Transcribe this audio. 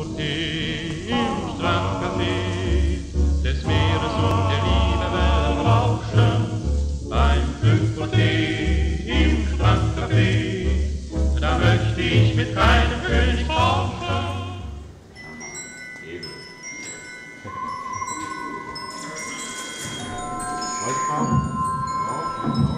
Portee, im Strandcafé des Meeres und der Liebe Wellen rauschen. Beim Fünfportee, im Strandcafé, da möchte ich mit keinem König tauschen. Wolfgang, Rauschen,